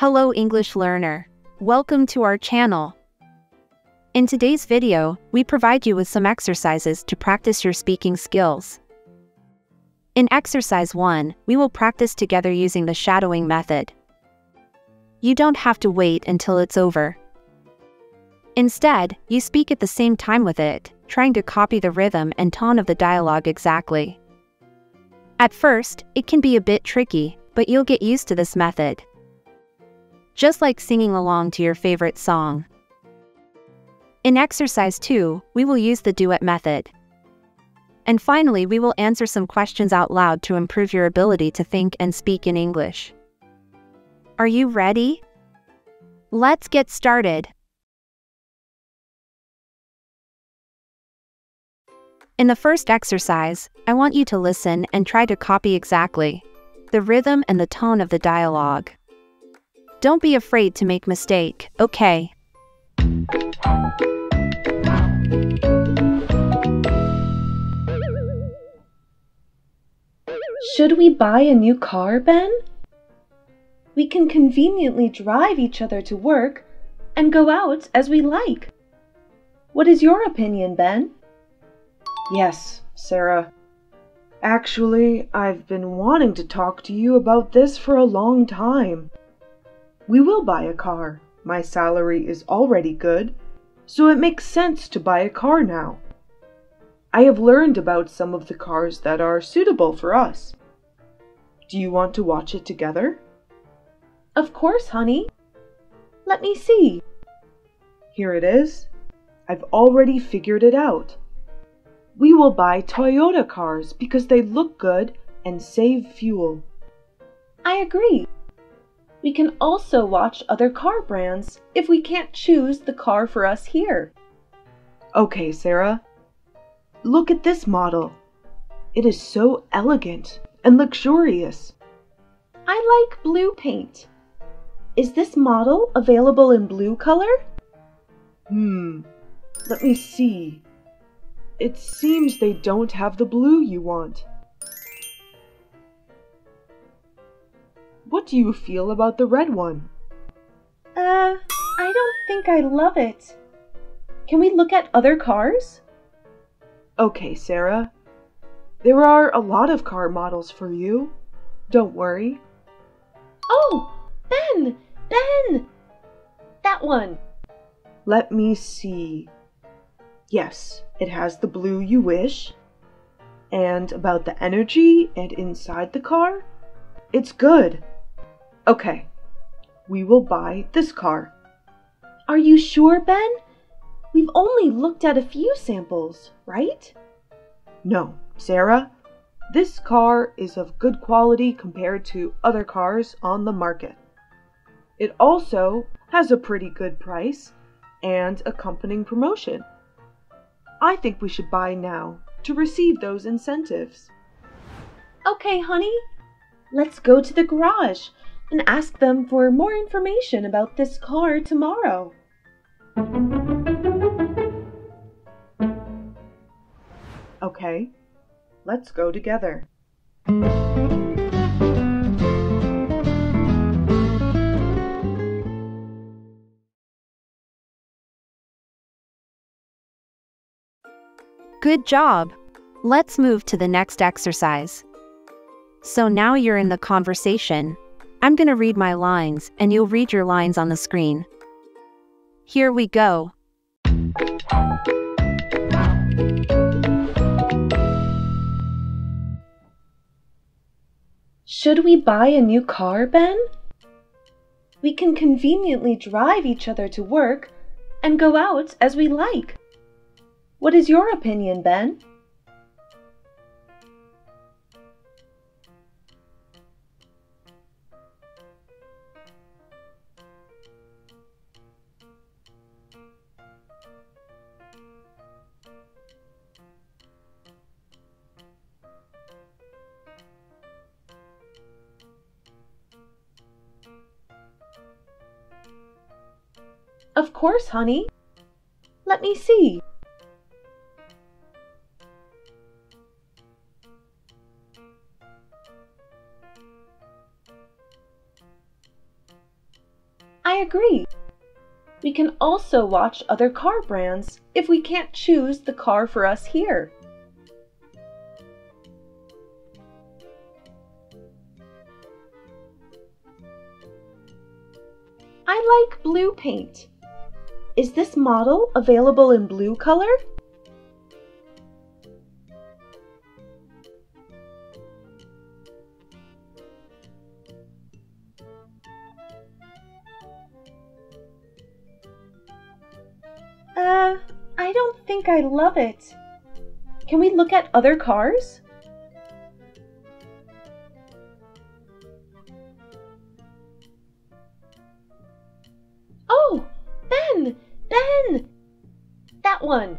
Hello English learner. Welcome to our channel. In today's video, we provide you with some exercises to practice your speaking skills. In exercise 1, we will practice together using the shadowing method. You don't have to wait until it's over. Instead, you speak at the same time with it, trying to copy the rhythm and tone of the dialogue exactly. At first, it can be a bit tricky, but you'll get used to this method. Just like singing along to your favorite song. In exercise 2, we will use the duet method. And finally, we will answer some questions out loud to improve your ability to think and speak in English. Are you ready? Let's get started. In the first exercise, I want you to listen and try to copy exactly the rhythm and the tone of the dialogue. Don't be afraid to make mistake, okay? Should we buy a new car, Ben? We can conveniently drive each other to work and go out as we like. What is your opinion, Ben? Yes, Sarah. Actually, I've been wanting to talk to you about this for a long time. We will buy a car. My salary is already good, so it makes sense to buy a car now. I have learned about some of the cars that are suitable for us. Do you want to watch it together? Of course, honey. Let me see. Here it is. I've already figured it out. We will buy Toyota cars because they look good and save fuel. I agree. We can also watch other car brands if we can't choose the car for us here. Okay, Sarah. Look at this model. It is so elegant and luxurious. I like blue paint. Is this model available in blue color? Hmm, let me see. It seems they don't have the blue you want. What do you feel about the red one? Uh, I don't think I love it. Can we look at other cars? Okay, Sarah. There are a lot of car models for you. Don't worry. Oh, Ben! Ben! That one. Let me see. Yes, it has the blue you wish. And about the energy and inside the car? It's good. Okay, we will buy this car. Are you sure, Ben? We've only looked at a few samples, right? No, Sarah. This car is of good quality compared to other cars on the market. It also has a pretty good price and accompanying promotion. I think we should buy now to receive those incentives. Okay, honey. Let's go to the garage and ask them for more information about this car tomorrow. Okay, let's go together. Good job! Let's move to the next exercise. So now you're in the conversation. I'm gonna read my lines and you'll read your lines on the screen. Here we go. Should we buy a new car, Ben? We can conveniently drive each other to work and go out as we like. What is your opinion, Ben? Course, honey. Let me see. I agree. We can also watch other car brands if we can't choose the car for us here. I like blue paint. Is this model available in blue color? Uh, I don't think I love it. Can we look at other cars? Oh, Ben! Ben! That one.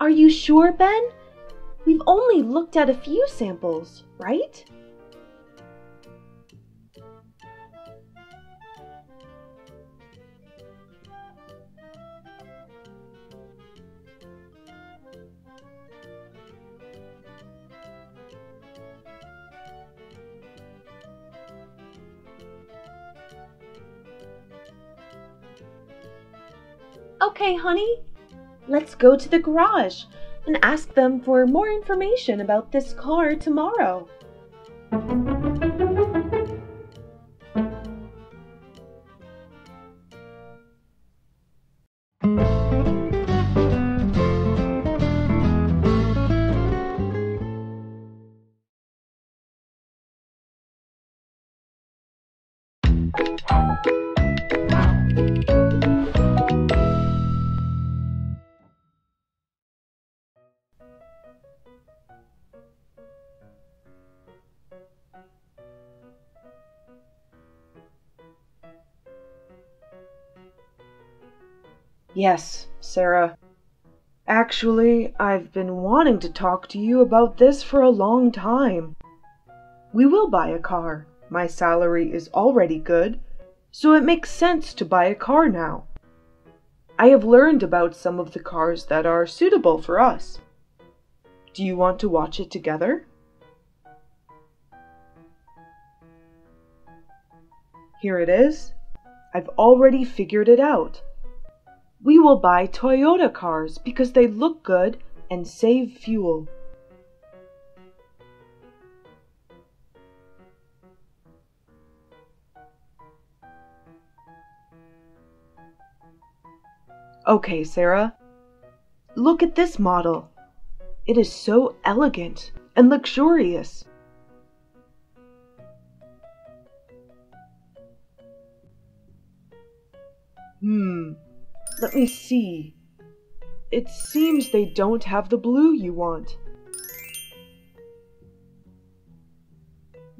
Are you sure, Ben? We've only looked at a few samples, right? Okay, honey, let's go to the garage and ask them for more information about this car tomorrow. Yes, Sarah. Actually, I've been wanting to talk to you about this for a long time. We will buy a car. My salary is already good, so it makes sense to buy a car now. I have learned about some of the cars that are suitable for us. Do you want to watch it together? Here it is. I've already figured it out. We will buy Toyota cars because they look good and save fuel. Okay, Sarah. Look at this model. It is so elegant and luxurious. Seems they don't have the blue you want.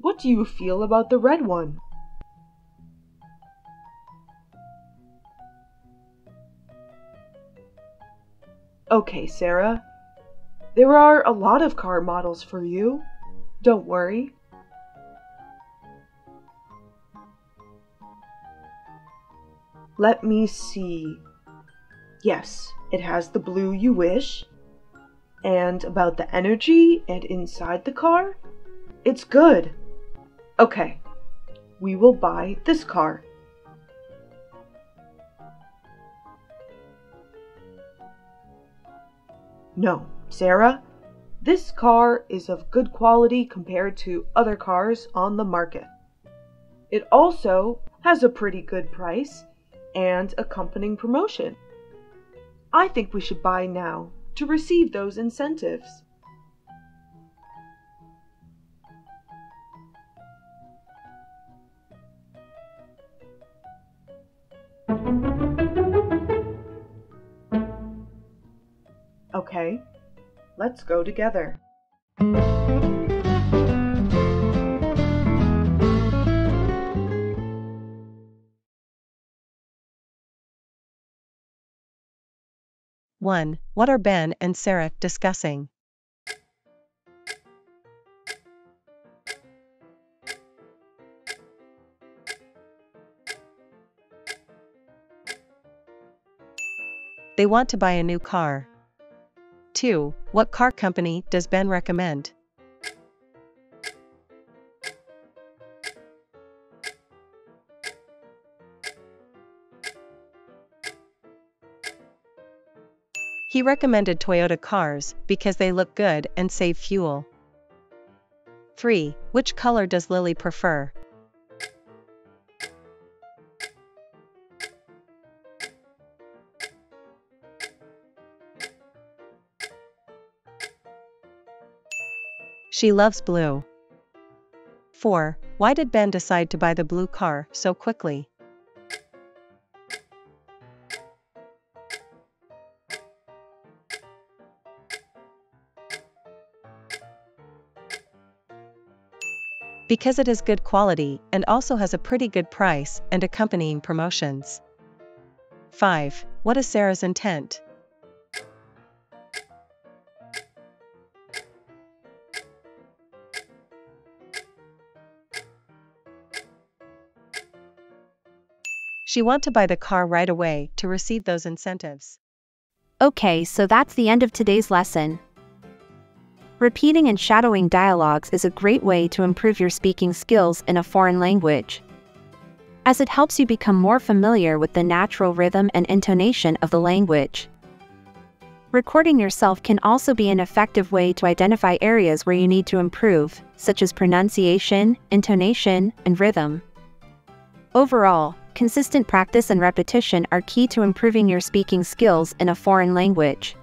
What do you feel about the red one? Okay, Sarah. There are a lot of car models for you. Don't worry. Let me see. Yes, it has the blue you wish. And about the energy and inside the car? It's good. Okay, we will buy this car. No, Sarah, this car is of good quality compared to other cars on the market. It also has a pretty good price and accompanying promotion. I think we should buy now to receive those incentives. Okay, let's go together. 1. What are Ben and Sarah discussing? They want to buy a new car. 2. What car company does Ben recommend? He recommended Toyota cars because they look good and save fuel. 3. Which color does Lily prefer? She loves blue. 4. Why did Ben decide to buy the blue car so quickly? Because it is good quality and also has a pretty good price and accompanying promotions. 5. What is Sarah's intent? She want to buy the car right away to receive those incentives. Okay, so that's the end of today's lesson. Repeating and shadowing dialogues is a great way to improve your speaking skills in a foreign language, as it helps you become more familiar with the natural rhythm and intonation of the language. Recording yourself can also be an effective way to identify areas where you need to improve, such as pronunciation, intonation, and rhythm. Overall, consistent practice and repetition are key to improving your speaking skills in a foreign language.